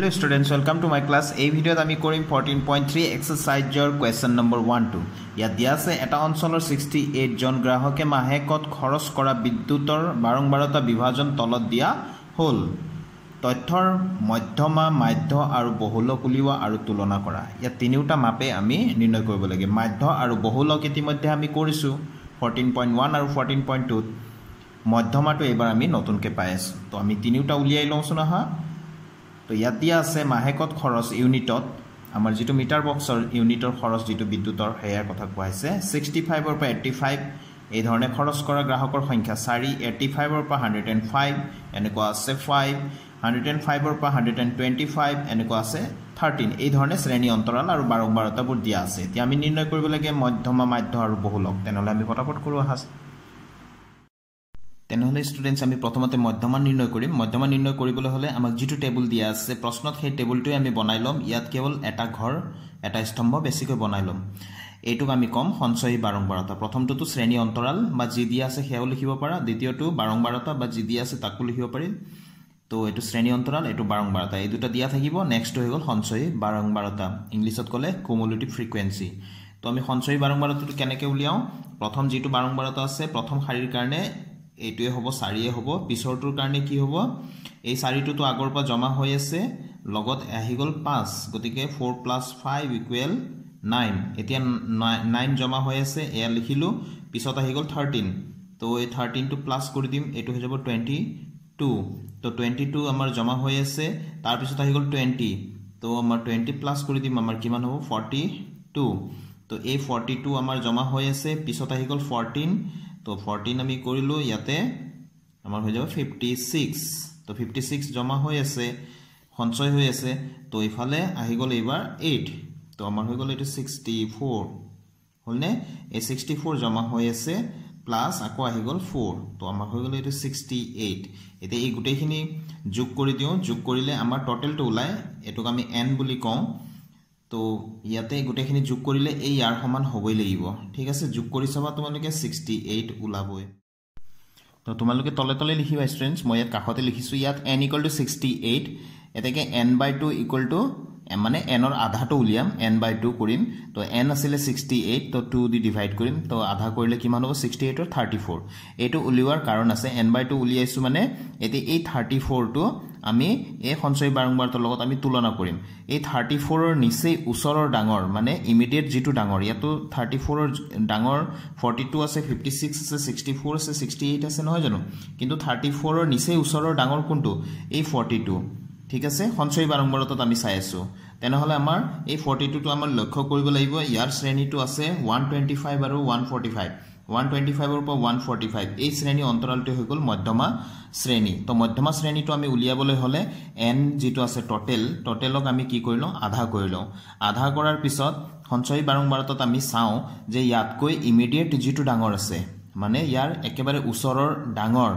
Hello' students welcome to my class এই ভিডিঅ'ত আমি কৰিম ফৰ্টিন পইণ্ট থ্ৰী এক্সাৰচাইজৰ কুৱেশ্যন নম্বৰ ওৱান টু ইয়াত দিয়া আছে এটা অঞ্চলৰ ছিক্সটি এইটজন গ্ৰাহকে মাহেকত খৰচ কৰা বিদ্যুতৰ বাৰম্বাৰতা বিভাজন তলত দিয়া হ'ল? তথ্যৰ মধ্যমা মাধ্য আৰু বহুলক উলিওৱা আৰু তুলনা কৰা। ইয়াত তিনিওটা মাপে আমি নিৰ্ণয় কৰিব লাগে। মাধ্য আৰু বহুলক ইতিমধ্যে আমি কৰিছোঁ ফৰ্টিন পইণ্ট ওৱান আৰু ফৰ্টিন পইণ্ট টুত মধ্যমাটো এইবাৰ আমি নতুনকৈ পাই আছোঁ। তো আমি তিনিওটা উলিয়াই লওঁচোন আহা। তো ইয়াত দিয়া আছে মাহেকত খৰচ ইউনিটত। আমাৰ যিটো মিটাৰ বক্সৰ ইউনিটৰ খৰচ যিটো বিদ্যুতৰ সেয়াৰ কথা কোৱা হৈছে। ছিক্সটি ফাইভৰ পৰা এইট্টি ফাইভ এই ধৰণে খৰচ কৰা গ্ৰাহকৰ সংখ্যা চাৰি এইট্টি ফাইভৰ পৰা হাণ্ড্ৰেড এণ্ড ফাইভ এনেকুৱা আছে ফাইভ হাণ্ড্ৰেড এণ্ড ফাইভৰ পৰা হাণ্ড্ৰেড এণ্ড টুৱেণ্টি ফাইভ এনেকুৱা আছে থাৰ্টিন এই ধৰণে শ্ৰেণী অন্তৰাল আৰু বাৰম্বাৰতাবোৰ দিয়া আছে। এতিয়া আমি নিৰ্ণয় কৰিব লাগে মধ্যমা মাধ্য আৰু বহুলক। তেনেহ'লে আমি পটাপট কৰোঁ আহা তেনেহ'লে ষ্টুডেণ্টছ আমি প্ৰথমতে মধ্যমা নিৰ্ণয় কৰিম। মধ্যমা নিৰ্ণয় কৰিবলৈ হ'লে আমাক যিটো টেবুল দিয়া আছে প্ৰশ্নত সেই টেবুলটোৱে আমি বনাই ল'ম। ইয়াত কেৱল এটা ঘৰ এটা স্তম্ভ বেছিকৈ বনাই ল'ম। এইটোক আমি ক'ম সঞ্চয়ী বাৰম্বাৰতা প্ৰথমটোতো শ্ৰেণী অন্তৰাল বা যি দিয়া আছে সেয়াও লিখিব পাৰা। দ্বিতীয়টো বাৰম্বাৰতা বা যি দিয়া আছে তাকো লিখিব পাৰি। তো এইটো শ্ৰেণী অন্তৰাল এইটো বাৰম্বাৰতা এই দুটা দিয়া থাকিব। নেক্সটটো হৈ গ'ল সঞ্চয়ী বাৰম্বাৰতা ইংলিছত ক'লে কুমুলেটিভ ফ্ৰিকুৱেঞ্চি তো আমি সঞ্চয়ী বাৰম্বাৰতাটো কেনেকৈ উলিয়াওঁ? প্ৰথম যিটো বাৰম্বাৰতা আছে প্ৰথম শাৰীৰ কাৰণে এইটোৱে হ'ব চাৰিয়ে হ'ব। পিছৰটোৰ কাৰণে কি হ'ব? এই চাৰিটোতো আগৰ পৰা জমা হৈ আছে লগত আহি গ'ল পাঁচ গতিকে four plus five equal nine. এতিয়া নাইন জমা হৈ আছে এয়া লিখিলোঁ। পিছত আহি গ'ল থাৰ্টিন। তো এই থাৰ্টিনটো প্লাছ কৰি দিম এইটো হৈ যাব টুৱেণ্টি টু। তো টুৱেণ্টি টু আমাৰ জমা হৈ আছে তাৰপিছত আহি গ'ল টুৱেণ্টি। তো আমাৰ টুৱেণ্টি প্লাছ কৰি দিম আমাৰ কিমান হ'ব? Forty two. তো এই ফৰ্টি টু আমাৰ জমা হৈ আছে পিছত আহি গ'ল ফৰ্টিন। তো ফৰ্টিন আমি কৰিলোঁ ইয়াতে আমাৰ হৈ যাব ফিফটি ছিক্স তো ফিফটি ছিক্স জমা হৈ আছে সঞ্চয় হৈ আছে তো এইফালে আহি গ'ল এইবাৰ এইট তো আমাৰ হৈ গ'ল এইটো ছিক্সটি ফ'ৰ হ'লনে? এই ছিক্সটি ফ'ৰ জমা হৈ আছে প্লাছ আকৌ আহি গ'ল ফ'ৰ তো আমাৰ হৈ গ'ল এইটো ছিক্সটি এইট এতিয়া এই গোটেইখিনি যোগ কৰি দিওঁ। যোগ কৰিলে আমাৰ ট'টেলটো ওলায় এইটোক আমি এন বুলি কওঁ। তো ইয়াতে গোটেইখিনি যোগ কৰিলে এই ইয়াৰ সমান হ'বই লাগিব। ঠিক আছে যোগ কৰি চাবা তোমালোকে ছিক্সটি এইট ওলাবই। তো তোমালোকে তলে তলে লিখিবা ষ্টুডেণ্টছ মই ইয়াত কাষতে লিখিছোঁ ইয়াত N equal to sixty eight এতেকে N by two equal to মানে এনৰ আধাটো উলিয়াম এন বাই টু কৰিম তো এন আছিলে ছিক্সটি এইট তো টু দি ডিভাইড কৰিম তো আধা কৰিলে কিমান হ'ব? ছিক্সটি এইটৰ থাৰ্টি ফ'ৰ। এইটো উলিওৱাৰ কাৰণ আছে এন বাই টু উলিয়াইছোঁ মানে এতিয়া এই থাৰ্টি ফ'ৰটো আমি এই সঞ্চয় বাৰম্বাৰটোৰ লগত আমি তুলনা কৰিম। এই থাৰ্টি ফ'ৰৰ নিচেই ওচৰৰ ডাঙৰ মানে ইমিডিয়েট যিটো ডাঙৰ ইয়াতো থাৰ্টি ফ'ৰৰ ডাঙৰ ফৰ্টি টু আছে ফিফটি ছিক্স আছে ছিক্সটি ফ'ৰ আছে ছিক্সটি এইট আছে নহয় জানো? কিন্তু থাৰ্টি ফ'ৰৰ নিচেই ওচৰৰ ডাঙৰ কোনটো? এই ফৰ্টি টু। ঠিক আছে? সঞ্চয়ী বাৰম্বাৰতাত আমি চাই আছোঁ। তেনেহ'লে আমাৰ এই ফৰ্টি টুটো আমাৰ লক্ষ্য কৰিব লাগিব। ইয়াৰ শ্ৰেণীটো আছে ওৱান টুৱেণ্টি ফাইভ আৰু one forty five one twenty ফাইভৰ পৰা ওৱান ফৰ্টি ফাইভ এই শ্ৰেণী অন্তৰালটো হৈ গ'ল মধ্যমা শ্ৰেণী। তো মধ্যমা শ্ৰেণীটো আমি উলিয়াবলৈ হ'লে এন যিটো আছে ট'টেল ট'টেলক আমি কি কৰি লওঁ? আধা কৰি লওঁ। আধা কৰাৰ পিছত সঞ্চয়ী বাৰম্বাৰতাত আমি চাওঁ যে ইয়াতকৈ ইমিডিয়েট যিটো ডাঙৰ আছে মানে ইয়াৰ একেবাৰে ওচৰৰ ডাঙৰ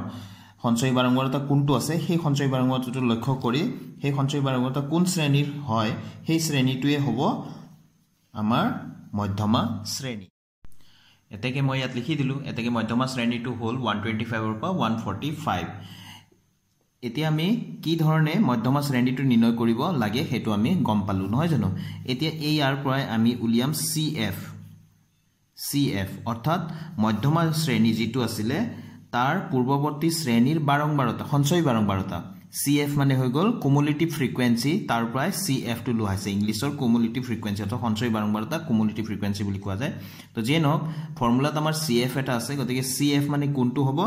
সঞ্চয়ী বাৰম্বাৰতা কোনটো আছে সেই সঞ্চয়ী বাৰম্বাৰতাটো লক্ষ্য কৰি সেই সঞ্চয়ী বাৰম্বাৰতা কোন শ্ৰেণীৰ হয় সেই শ্ৰেণীটোৱে হ'ব আমাৰ মধ্যমা শ্ৰেণী। এতেকে মই ইয়াত লিখি দিলোঁ এতেকে মধ্যমা শ্ৰেণীটো হ'ল ওৱান টুৱেণ্টি ফাইভৰ পৰা ওৱান ফৰ্টি ফাইভ এতিয়া আমি কি ধৰণে মধ্যমা শ্ৰেণীটো নিৰ্ণয় কৰিব লাগে সেইটো আমি গম পালোঁ নহয় জানো? এতিয়া এই ইয়াৰ পৰাই আমি উলিয়াম চি এফ চি এফ অৰ্থাৎ মধ্যমা শ্ৰেণী যিটো আছিলে তাৰ পূৰ্বৱৰ্তী শ্ৰেণীৰ বাৰম্বাৰতা সঞ্চয়ী বাৰম্বাৰতা চি এফ মানে হৈ গ'ল কুমুলেটিভ ফ্ৰিকুৱেঞ্চি তাৰ পৰাই চি এফটো লোৱা হৈছে ইংলিছৰ কুমুলেটিভ ফ্ৰিকুৱেঞ্চি অৰ্থাৎ সঞ্চয়ী বাৰম্বাৰতা কুমুলেটিভ ফ্ৰিকুৱেঞ্চি বুলি কোৱা যায়। তো যিয়ে নহওক ফৰ্মুলাত আমাৰ চি এফ এটা আছে গতিকে চি এফ মানে কোনটো হ'ব?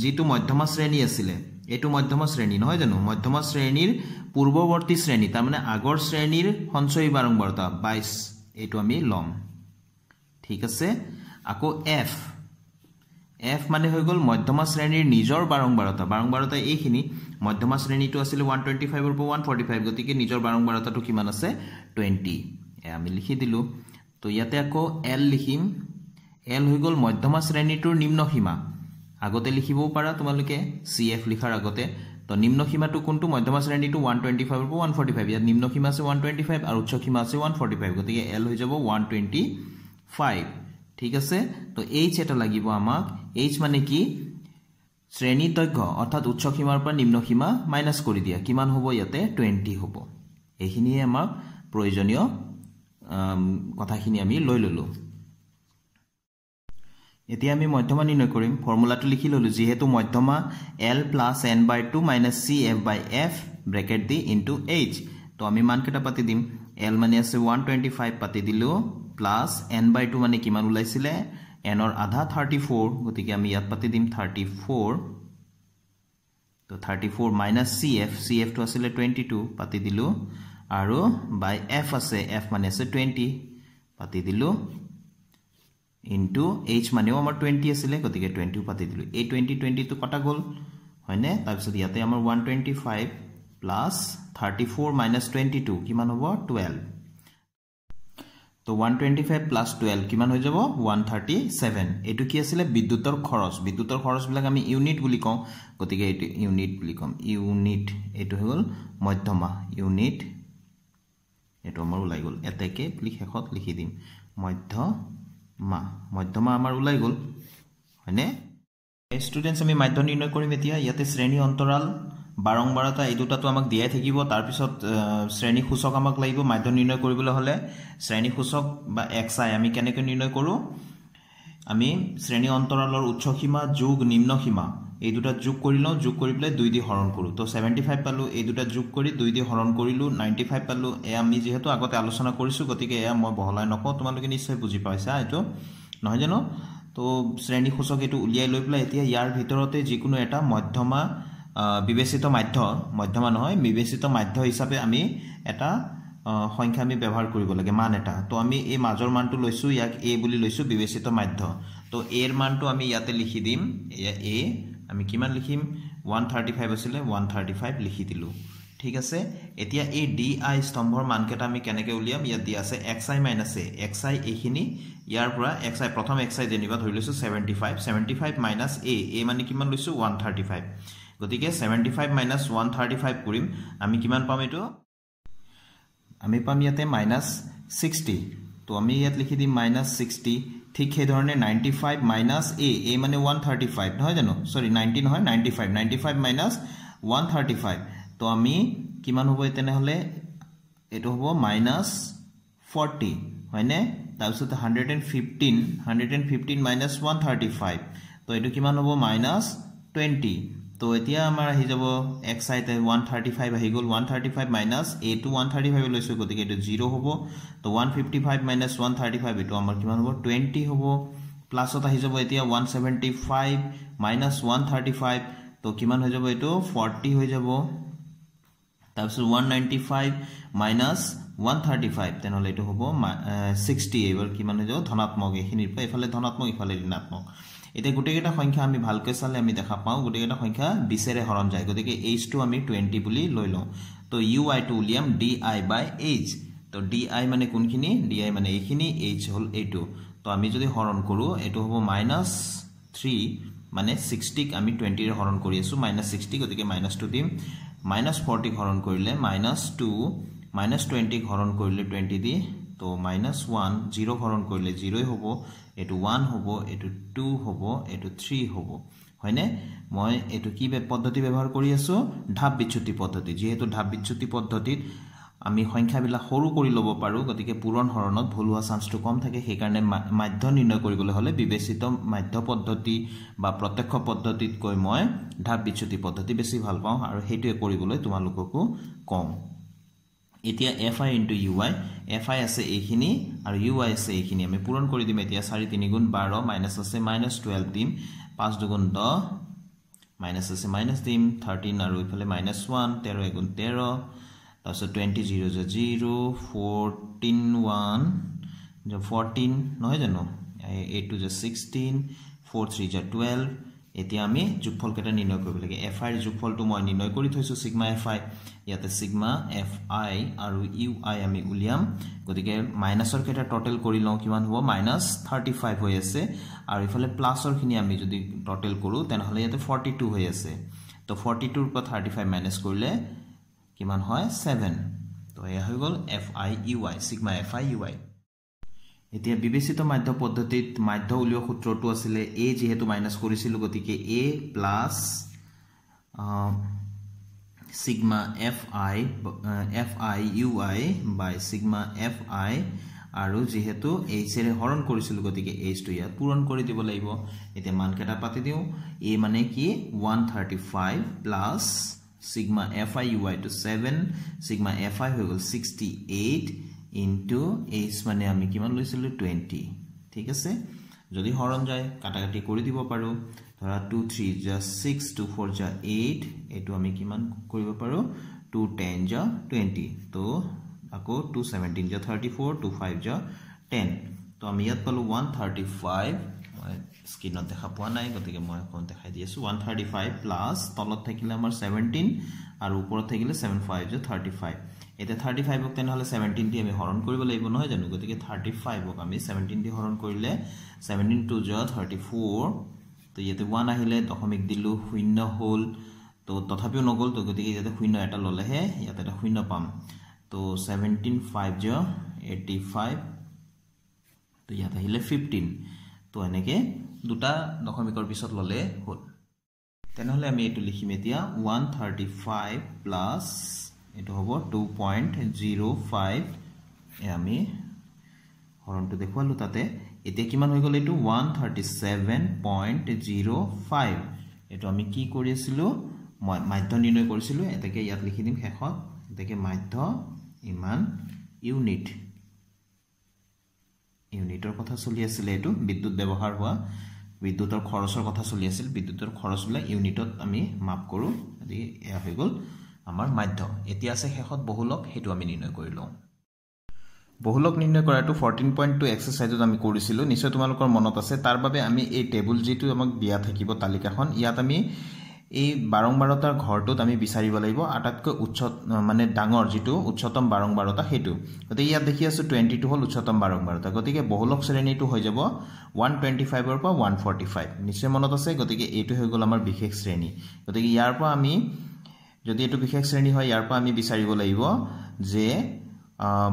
যিটো মধ্যমা শ্ৰেণী আছিলে। এইটো মধ্যমা শ্ৰেণী নহয় জানো? মধ্যমা শ্ৰেণীৰ পূৰ্বৱৰ্তী শ্ৰেণী তাৰমানে আগৰ শ্ৰেণীৰ সঞ্চয়ী বাৰম্বাৰতা বাইছ এইটো আমি ল'ম। ঠিক আছে? আকৌ এফ এফ মানে হৈ গ'ল মধ্যমা শ্ৰেণীৰ নিজৰ বাৰম্বাৰতা বাৰম্বাৰতা এইখিনি। মধ্যমা শ্ৰেণীটো আছিলে ওৱান টুৱেণ্টি ফাইভৰ পৰা ওৱান ফৰ্টি ফাইভ গতিকে নিজৰ বাৰম্বাৰতাটো কিমান আছে? টুৱেণ্টি আমি লিখি দিলোঁ। তো ইয়াতে আকৌ এল লিখিম। এল হৈ গ'ল মধ্যমা শ্ৰেণীটোৰ নিম্ন সীমা। আগতে লিখিবও পাৰা তোমালোকে চি এফ লিখাৰ আগতে। তো নিম্ন সীমাটো কোনটো? মধ্যমা শ্ৰেণীটো ওৱান টুৱেণ্টি ফাইভৰ পৰা ওৱান ফৰ্টি ফাইভ ইয়াত নিম্ন সীমা আছে ওৱান টুৱেণ্টি ফাইভ আৰু উচ্চ সীমা আছে ওৱান ফৰ্টি ফাইভ গতিকে এল হৈ যাব ওৱান টুৱেণ্টি ফাইভ ঠিক আছে? তো এইচ এটা লাগিব আমাক। এইচ মানে কি? শ্ৰেণী দৈৰ্ঘ্য অৰ্থাৎ উচ্চ সীমাৰ পৰা নিম্ন সীমা মাইনাছ কৰি দিয়া। কিমান হ'ব ইয়াতে? টুৱেণ্টি হ'ব। এইখিনিয়ে আমাক প্ৰয়োজনীয় কথাখিনি আমি লৈ ল'লোঁ। এতিয়া আমি মধ্যমা নিৰ্ণয় কৰিম। ফৰ্মুলাটো লিখি ল'লোঁ। যিহেতু মধ্যমা L plus N by two minus C F by F bracket the into H তো আমি মানকেইটা পাতি দিম। এল মানে আছে ওৱান টুৱেণ্টি ফাইভ পাতি দিলোঁ। প্লাছ এন বাই টু মানে কিমান ওলাইছিলে? এনৰ আধা থাৰ্টি ফ'ৰ গতিকে আমি ইয়াত পাতি দিম থাৰ্টি ফ'ৰ তো thirty four minus C F C এফটো আছিলে টুৱেণ্টি টু পাতি দিলোঁ। আৰু বাই এফ আছে এফ মানে আছে টুৱেণ্টি পাতি দিলোঁ। ইনটু এইচ মানেও আমাৰ টুৱেণ্টি আছিলে গতিকে টুৱেণ্টিও পাতি দিলোঁ। এই টুৱেণ্টি টুৱেণ্টিটো কটা গ'ল হয়নে? তাৰপিছত ইয়াতে আমাৰ one twenty five plus thirty four minus twenty two কিমান হ'ব? টুৱেল্ভ তো one twenty five plus twelve কিমান হৈ যাব? ওৱান থাৰ্টি ছেভেন এইটো কি আছিলে? বিদ্যুতৰ খৰচ। বিদ্যুতৰ খৰচবিলাক আমি ইউনিট বুলি কওঁ। গতিকে এইটো ইউনিট বুলি ক'ম। ইউনিট এইটো হৈ গ'ল মধ্যমা। ইউনিট এইটো আমাৰ ওলাই গ'ল। এতেকে বুলি শেষত লিখি দিম। মধ্যমা। মধ্যমা আমাৰ ওলাই গ'ল। হয়নে? ষ্টুডেণ্টছ আমি মাধ্য নিৰ্ণয় কৰিম এতিয়া। ইয়াতে শ্ৰেণী অন্তৰাল বাৰম্বাৰতা এই দুটাটো আমাক দিয়াই থাকিব। তাৰপিছত শ্ৰেণী সূচক আমাক লাগিব। মাধ্য নিৰ্ণয় কৰিবলৈ হ'লে শ্ৰেণী সূচক বা এক্স আই আমি কেনেকৈ নিৰ্ণয় কৰোঁ? আমি শ্ৰেণী অন্তৰালৰ উচ্চ সীমা যোগ নিম্ন সীমা এই দুটা যোগ কৰি লওঁ। যোগ কৰি পেলাই দুই দি হৰণ কৰোঁ। তো ছেভেণ্টি ফাইভ পালোঁ এই দুটা যোগ কৰি দুই দি হৰণ কৰিলোঁ। নাইণ্টি ফাইভ পালোঁ। এয়া আমি যিহেতু আগতে আলোচনা কৰিছোঁ গতিকে এয়া মই বহলাই নকওঁ। তোমালোকে নিশ্চয় বুজি পাইছা এইটো। নহয় জানো? তো শ্ৰেণী সূচক এইটো উলিয়াই লৈ পেলাই এতিয়া ইয়াৰ ভিতৰতে যিকোনো এটা মধ্যমা বিবেচিত মাধ্য মধ্যমা নহয় বিবেচিত মাধ্য হিচাপে আমি এটা সংখ্যা আমি ব্যৱহাৰ কৰিব লাগে মান এটা। তো আমি এই মাজৰ মানটো লৈছোঁ ইয়াক এ বুলি লৈছোঁ বিবেচিত মাধ্য। তো এৰ মানটো আমি ইয়াতে লিখি দিম এ আমি কিমান লিখিম? ওৱান থাৰ্টি ফাইভ আছিলে ওৱান থাৰ্টি ফাইভ লিখি দিলোঁ। ঠিক আছে? এতিয়া এই ডি আই স্তম্ভৰ মানকেইটা আমি কেনেকৈ উলিয়াম? ইয়াত দিয়া আছে X I minus A X I এইখিনি ইয়াৰ পৰা এক্স আই প্ৰথম এক্স আই যেনিবা ধৰি লৈছোঁ seventy five seventy five minus A A মানে কিমান লৈছোঁ? ওৱান থাৰ্টি ফাইভ গতিকে seventy five minus one thirty five কৰিম। আমি কিমান পাম এইটো? আমি পাম ইয়াতে মাইনাছ ছিক্সটি তো আমি ইয়াত লিখি দিম মাইনাছ ছিক্সটি ঠিক সেইধৰণে ninety five minus A A মানে ওৱান থাৰ্টি ফাইভ নহয় জানো? চৰি নাইণ্টি নহয় ninety five ninety five minus one thirty five তো আমি কিমান হ'ব তেনেহ'লে? এইটো হ'ব মাইনাছ ফৰ্টি হয়নে? তাৰপিছত hundred and fifteen hundred and fifteen minus one thirty five তো এইটো কিমান হ'ব? মাইনাছ টুৱেণ্টি তো এতিয়া আমাৰ আহি যাব এক্স আইতে ওৱান থাৰ্টি ফাইভ আহি গ'ল ওৱান থাৰ্টি ফাইভ মাইনাছ এইটো ওৱান থাৰ্টি ফাইভ লৈছোঁ গতিকে এইটো জিৰ' হ'ব। তো one fifty five minus one thirty five এইটো আমাৰ কিমান হ'ব? টুৱেণ্টি হ'ব। প্লাছত আহি যাব এতিয়া one seventy five minus one thirty five তো কিমান হৈ যাব এইটো? ফৰ্টি হৈ যাব। তাৰপিছত one ninety five minus one thirty five তেনেহ'লে এইটো হ'ব ছিক্সটি এইবাৰ কিমান হৈ যাব? ধনাত্মক এইখিনিৰ পৰা এইফালে ধনাত্মক ইফালে ঋণাত্মক। এতিয়া গোটেইকেইটা সংখ্যা আমি ভালকৈ চালে আমি দেখা পাওঁ গোটেইকেইটা সংখ্যা বিচেৰে হৰণ যায়। গতিকে এইচটো আমি টুৱেণ্টি বুলি লৈ লওঁ। তো ইউ আইটো উলিয়াম ডি আই বাই এইচ তো ডি আই মানে কোনখিনি? ডি আই মানে এইখিনি এইচ হ'ল এইটো তো আমি যদি হৰণ কৰোঁ এইটো হ'ব মাইনাছ থ্ৰী মানে ছিক্সটিক আমি টুৱেণ্টিৰে হৰণ কৰি আছোঁ মাইনাছ ছিক্সটি গতিকে মাইনাছ টু দিম। মাইনাছ ফৰ্টিক হৰণ কৰিলে মাইনাছ টু মাইনাছ টুৱেণ্টিক হৰণ কৰিলে টুৱেণ্টি দি তো মাইনাছ ওৱান জিৰ' হৰণ কৰিলে জিৰ'ই হ'ব এইটো ওৱান হ'ব এইটো টু হ'ব এইটো থ্ৰী হ'ব। হয়নে? মই এইটো কি পদ্ধতি ব্যৱহাৰ কৰি আছোঁ? ঢাপ বিচ্যুতি পদ্ধতি। যিহেতু ঢাপ বিচ্যুতি পদ্ধতিত আমি সংখ্যাবিলাক সৰু কৰি ল'ব পাৰোঁ গতিকে পূৰণ হৰণত ভুল হোৱা চান্সটো কম থাকে সেইকাৰণে মাধ্য নিৰ্ণয় কৰিবলৈ হ'লে বিবেচিত মাধ্য পদ্ধতি বা প্ৰত্যক্ষ পদ্ধতিতকৈ মই ঢাপ বিচ্যুতি পদ্ধতি বেছি ভাল পাওঁ আৰু সেইটোৱে কৰিবলৈ তোমালোককো কওঁ। এতিয়া F I into U I F I আছে এইখিনি আৰু ইউ আই আছে এইখিনি। আমি পূৰণ কৰি দিম এতিয়া চাৰি তিনিগুণ বাৰ মাইনাছ আছে মাইনাছ টুৱেল্ভ দিম পাঁচ দুগুণ দহ মাইনাছ আছে মাইনাছ দিম থাৰ্টিন আৰু ইফালে মাইনাছ ওৱান তেৰ এগুণ তেৰ তাৰপিছত টুৱেণ্টি জিৰ' যে জিৰ' ফৰ্টিন ওৱান ফৰ্টিন নহয় জানো? এইটো যে ছিক্সটিন ফ'ৰ থ্ৰী যে টুৱেল্ভ এতিয়া আমি যোগফলকেইটা নিৰ্ণয় কৰিব লাগে। এফ আইৰ যোগফলটো মই নিৰ্ণয় কৰি থৈছোঁ ছিগমা এফ আই ইয়াতে ছিগমা এফ আই আৰু ইউ আই আমি উলিয়াম। গতিকে মাইনাছৰ কেইটা ট'টেল কৰি লওঁ কিমান হ'ব? মাইনাছ থাৰ্টি ফাইভ হৈ আছে। আৰু ইফালে প্লাছৰখিনি আমি যদি ট'টেল কৰোঁ তেনেহ'লে ইয়াতে ফৰ্টি টু হৈ আছে। তো ফৰ্টি টুৰ পৰা থাৰ্টি ফাইভ মাইনাছ কৰিলে কিমান হয়? ছেভেন তো এয়া হৈ গ'ল F I U I sigma F I U I এতিয়া বিবেচিত মাধ্য পদ্ধতিত মাধ্য উলিওৱা সূত্ৰটো আছিলে এ যিহেতু মাইনাছ কৰিছিলোঁ গতিকে A plus sigma fi fi ui by sigma fi আৰু যিহেতু এইচেৰে হৰণ কৰিছিলোঁ গতিকে এইচটো ইয়াত পূৰণ কৰি দিব লাগিব। এতিয়া মানকেইটা পাতি দিওঁ। এ মানে কি? One thirty five plus sigma F I U আইটো ছেভেন চিগমা এফ আই হৈ গ'ল ছিক্সটি এইট ইনটু এইচ মানে আমি কিমান লৈছিলোঁ? টুৱেণ্টি ঠিক আছে? যদি হৰণ যায় কাটা কাটি কৰি দিব পাৰোঁ। ধৰা টু থ্ৰী জা ছিক্স টু ফ'ৰ জা এইট এইটো আমি কিমান কৰিব পাৰোঁ? টু টেন জা টুৱেণ্টি তো আকৌ টু ছেভেণ্টিন জা থাৰ্টি ফ'ৰ টু ফাইভ জা টেন তো আমি ইয়াত পালোঁ ওৱান থাৰ্টি ফাইভ মই স্ক্ৰীণত দেখা পোৱা নাই গতিকে মই অকণ দেখাই দি আছোঁ। ওৱান থাৰ্টি ফাইভ প্লাছ তলত থাকিলে আমাৰ ছেভেণ্টিন আৰু ওপৰত থাকিলে ছেভেন ফাইভ জা থাৰ্টি ফাইভ এতিয়া থাৰ্টি ফাইভক তেনেহ'লে ছেভেণ্টিন দি আমি হৰণ কৰিব লাগিব নহয় জানো? গতিকে থাৰ্টি ফাইভক আমি ছেভেণ্টিন দি হৰণ কৰিলে ছেভেণ্টিন টু জা থাৰ্টি ফ'ৰ তো ইয়াতে ওৱান আহিলে দশমিক দিলোঁ শূন্য হ'ল তো তথাপিও নগ'ল তো গতিকে ইয়াতে শূন্য এটা ল'লেহে ইয়াতে এটা শূন্য পাম। তো ছেভেণ্টিন ফাইভ জ এইটি ফাইভ তো ইয়াত আহিলে ফিফটিন তো এনেকৈ দুটা দশমিকৰ পিছত ল'লে হ'ল। তেনেহ'লে আমি এইটো লিখিম এতিয়া ওৱান থাৰ্টি ফাইভ প্লাছ এইটো হ'ব টু পইণ্ট জিৰ' ফাইভ আমি হৰণটো দেখুৱালোঁ তাতে। এতিয়া কিমান হৈ গ'ল এইটো? One thirty seven point zero' five এইটো আমি কি কৰি আছিলোঁ? মই মাধ্য নিৰ্ণয় কৰিছিলোঁ। এতেকে ইয়াত লিখি দিম শেষত। এতেকে মাধ্য ইমান ইউনিট। ইউনিটৰ কথা চলি আছিলে এইটো। বিদ্যুৎ ব্যৱহাৰ হোৱা। বিদ্যুতৰ খৰচৰ কথা চলি আছিল। বিদ্যুতৰ খৰচবিলাক ইউনিটত আমি মাপ কৰোঁ। গতিকে এয়া হৈ গ'ল। আমাৰ মাধ্য এতিয়া আছে শেষত বহুলক সেইটো আমি নিৰ্ণয় কৰি লওঁ। বহুলক নিৰ্ণয় কৰাটো ফৰ্টিন পইণ্ট টু এক্সাৰচাইজত আমি কৰিছিলোঁ। নিশ্চয় তোমালোকৰ মনত আছে। তাৰ বাবে আমি এই টেবুল যিটো আমাক দিয়া থাকিব তালিকাখন ইয়াত আমি এই বাৰংবাৰতাৰ ঘৰটোত আমি বিচাৰিব লাগিব। আটাইতকৈ উচ্চ মানে ডাঙৰ যিটো উচ্চতম বাৰংবাৰতা সেইটো। গতিকে ইয়াত দেখি আছোঁ টুৱেণ্টিটো হ'ল উচ্চতম বাৰংবাৰতা। গতিকে বহুলক শ্ৰেণীটো হৈ যাব ওৱান টুৱেণ্টি ফাইভৰ পৰা ওৱান ফৰ্টি ফাইভ নিশ্চয় মনত আছে? গতিকে এইটো হৈ গ'ল আমাৰ বিশেষ শ্ৰেণী। গতিকে ইয়াৰ পৰা আমি যদি এইটো বিশেষ শ্ৰেণী হয় ইয়াৰ পৰা আমি বিচাৰিব লাগিব যে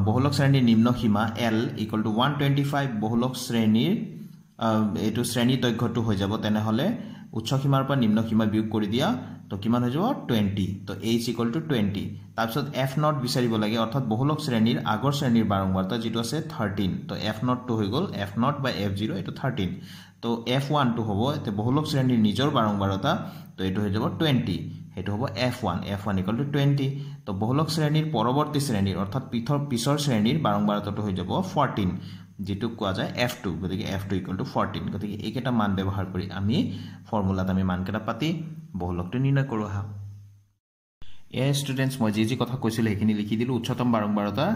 বহুলক শ্ৰেণীৰ নিম্ন সীমা L equal to one twenty five বহুলক শ্ৰেণীৰ এইটো শ্ৰেণী দৈৰ্ঘ্যটো হৈ যাব। তেনেহ'লে উচ্চ সীমাৰ পৰা নিম্ন সীমা বিয়োগ কৰি দিয়া তো কিমান হৈ যাব? টুৱেণ্টি তো এইচ ইকুৱেল টু টুৱেণ্টি তাৰপিছত এফ নট বিচাৰিব লাগে অৰ্থাৎ বহুলক শ্ৰেণীৰ আগৰ শ্ৰেণীৰ বাৰম্বাৰতা যিটো আছে থাৰ্টিন তো এফ নটটো হৈ গ'ল এফ নট বা এফ জিৰ' এইটো থাৰ্টিন তো এফ ওৱানটো হ'ব এতিয়া বহুলক শ্ৰেণীৰ নিজৰ বাৰম্বাৰতা তো এইটো হৈ যাব টুৱেণ্টি সেইটো হ'ব F one F one equal to twenty তো বহুলক শ্ৰেণীৰ পৰৱৰ্তী শ্ৰেণীৰ অৰ্থাৎ পৃথৰ পিছৰ শ্ৰেণীৰ বাৰম্বাৰতাটো হৈ যাব ফৰ্টিন যিটোক কোৱা যায় এফ টু গতিকে F two equal to fourteen গতিকে এইকেইটা মান ব্যৱহাৰ কৰি আমি ফৰ্মুলাত আমি মানকেইটা পাতি বহুলকটো নিৰ্ণয় কৰোঁ আহা। এয়া ষ্টুডেণ্টছ মই যি যি কথা কৈছিলোঁ সেইখিনি লিখি দিলোঁ। উচ্চতম বাৰম্বাৰতা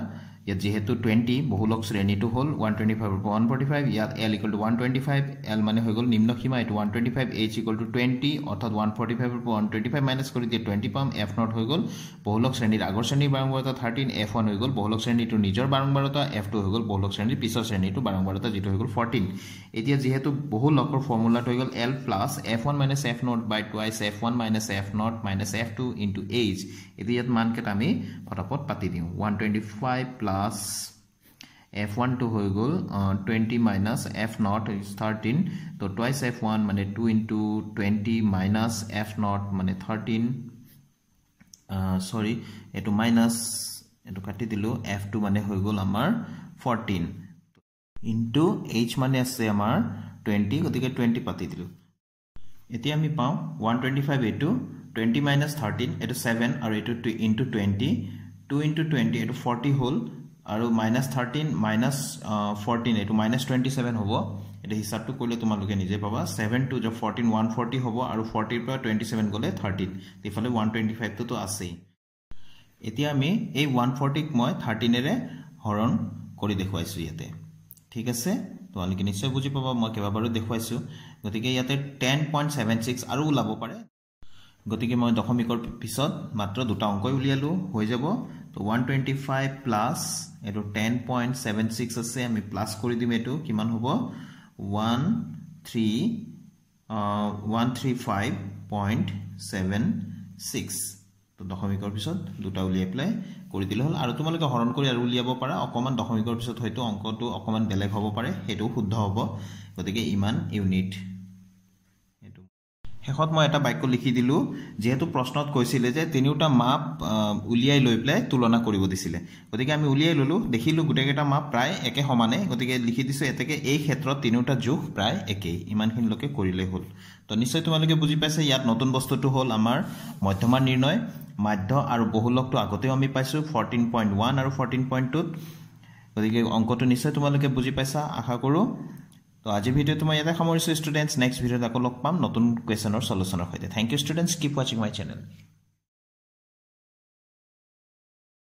ইয়াত যিহেতু টুৱেণ্টি বহুলক শ্ৰেণীটো হ'ল ওৱান টুৱেণ্টি ফাইভৰ পৰা ওৱান ফৰ্টি ফাইভ ইয়াত L equal to one twenty five L মানে হৈ গ'ল নিম্ন সীমা এইটো one twenty five H equal to twenty অৰ্থাৎ ওৱান ফৰ্টি ফাইভৰ পৰা ওৱান টুৱেণ্টি ফাইভ মাইনাছ কৰি দিয়ে টুৱেণ্টি পাম এফ নট হৈ গ'ল। বহুলক শ্ৰেণীৰ আগৰ শ্ৰেণীৰ বাৰম্বাৰতা থাৰ্টিন এফ ওৱান হৈ গ'ল। বহুলক শ্ৰেণীটোৰ নিজৰ বাৰম্বাৰতা এফ টু হৈ গ'ল। বহুলক শ্ৰেণীৰ পিছৰ শ্ৰেণীটো বাৰম্বাৰতা যিটো হৈ গ'ল ফৰ্টিন এতিয়া যিহেতু বহুলকৰ ফৰ্মুলাটো হৈ গ'ল L plus F one minus F not by twice F one minus F not minus F two into H এতিয়া ইয়াত মানকেইটা আমি ফটাফট পাতি দিওঁ। One twenty five plus F ওৱানটো হৈ গ'ল twenty minus F not thirteen তো টুৱাইছ এফ ওৱান মানে two into twenty minus F not মানে থাৰ্টিন চৰি এইটো মাইনাছ এইটো কাটি দিলোঁ এফ টু মানে ফৰ্টিন ইনটু এইচ মানে আছে আমাৰ টুৱেণ্টি গতিকে টুৱেণ্টি পাতি দিলোঁ এতিয়া আমি পাওঁ ওৱান টুৱেণ্টি ফাইভ এইটো টুৱেণ্টি মাইনাছ থাৰ্টিন এইটো ছেভেন আৰু এইটো into twenty two into twenty এইটো ফৰ্টি হ'ল আৰু মাইনাছ থাৰ্টিন মাইনাছ ফৰ্টিন এইটো মাইনাছ টুৱেণ্টি ছেভেন হ'ব। এতিয়া হিচাপটো কৰিলে তোমালোকে নিজে পাবা। ছেভেন টু যে ফৰ্টিন ওৱান ফৰ্টি হ'ব আৰু ফৰ্টিৰ পৰা টুৱেণ্টি ছেভেন গ'লে থাৰ্টিন ইফালে ওৱান টুৱেণ্টি ফাইভটোতো আছেই। এতিয়া আমি এই ওৱান ফৰ্টিক মই থাৰ্টিনেৰে হৰণ কৰি দেখুৱাইছোঁ ইয়াতে। ঠিক আছে? তোমালোকে নিশ্চয় বুজি পাবা মই কেইবাবাৰো দেখুৱাইছোঁ। গতিকে ইয়াতে টেন পইণ্ট ছেভেন ছিক্স আৰু ওলাব পাৰে। গতিকে মই দশমিকৰ পিছত মাত্ৰ দুটা অংকই উলিয়ালোঁ হৈ যাব। তো ওৱান টুৱেণ্টি ফাইভ প্লাছ এইটো টেন পইণ্ট ছেভেন ছিক্স আছে আমি প্লাছ কৰি দিম এইটো কিমান হ'ব? One three one three five point seven six তো দশমিকৰ পিছত দুটা উলিয়াই পেলাই কৰি দিলে হ'ল। আৰু তোমালোকে হৰণ কৰি আৰু উলিয়াব পাৰা। অকণমান দশমিকৰ পিছত হয়তো অংকটো অকণমান বেলেগ হ'ব পাৰে সেইটোও শুদ্ধ হ'ব। গতিকে ইমান ইউনিট শেষত মই এটা বাক্য লিখি দিলোঁ যিহেতু প্ৰশ্নত কৈছিলে যে তিনিওটা মাপ উলিয়াই লৈ পেলাই তুলনা কৰিব দিছিলে। গতিকে আমি উলিয়াই ল'লোঁ দেখিলোঁ গোটেইকেইটা মাপ প্ৰায় একে সমানে গতিকে লিখি দিছোঁ এতেকে এই ক্ষেত্ৰত তিনিওটা জোখ প্ৰায় একেই ইমানখিনিলৈকে কৰিলেই হ'ল। তো নিশ্চয় তোমালোকে বুজি পাইছে ইয়াত নতুন বস্তুটো হ'ল আমাৰ মধ্যমাৰ নিৰ্ণয় মাধ্য আৰু বহুলকটো আগতেও আমি পাইছোঁ ফৰ্টিন পইণ্ট ওৱান আৰু ফৰ্টিন পইণ্ট টুত গতিকে অংকটো নিশ্চয় তোমালোকে বুজি পাইছা আশা কৰোঁ। তো আজি ভিডিঅ'টো মই ইয়াতে সামৰিছোঁ ষ্টুডেণ্টছ নেক্সট ভিডিঅ'ত আকৌ লগ পাম নতুন কুৱেশ্যনৰ চলুশ্যনৰ সৈতে। থেংক ইউ ষ্টুডেণ্টছ কিপ ৱাচিং মাই চেনেল